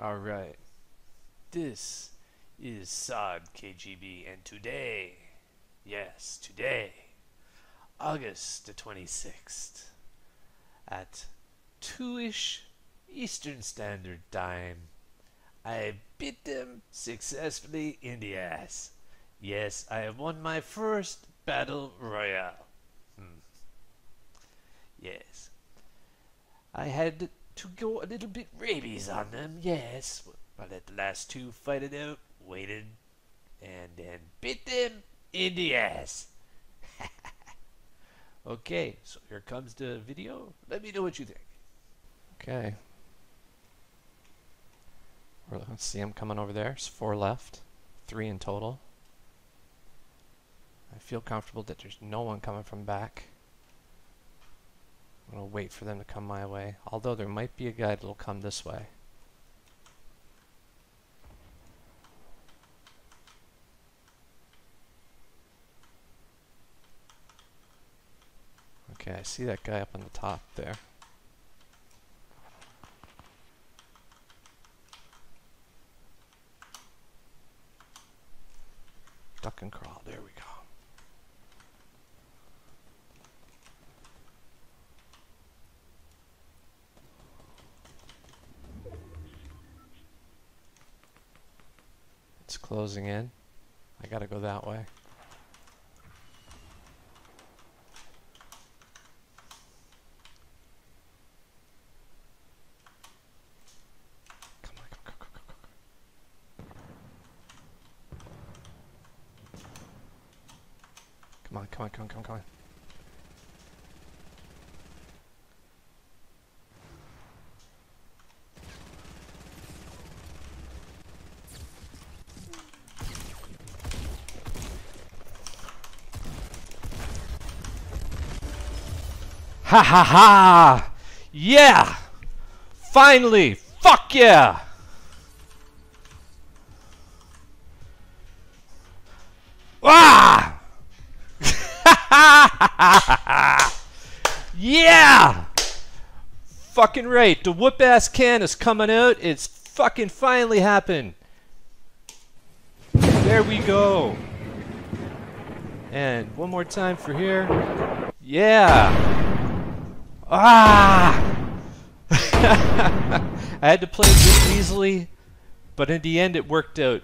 Alright. This is SOD KGB, and today, yes, today, August the 26th, at 2 ish Eastern Standard Time, I beat them successfully in the ass. Yes, I have won my first battle royale. Hmm. Yes. I had to go a little bit rabies on them, yes. I let the last two fight it out, waited, and then bit them in the ass. okay, so here comes the video. Let me know what you think. Okay. We're- Let's see them coming over there. There's four left. Three in total. I feel comfortable that there's no one coming from back. I'm to wait for them to come my way. Although there might be a guy that'll come this way. Okay, I see that guy up on the top there. Duck and crawl. There we go. It's closing in. I gotta go that way. Come on, come on, come on, come on, come on. Come on, come on, Ha ha ha! Yeah! Finally! Fuck yeah! Ah! yeah! Fucking right. The whoop ass can is coming out. It's fucking finally happened. There we go. And one more time for here. Yeah! Ah! I had to play it easily, but in the end it worked out.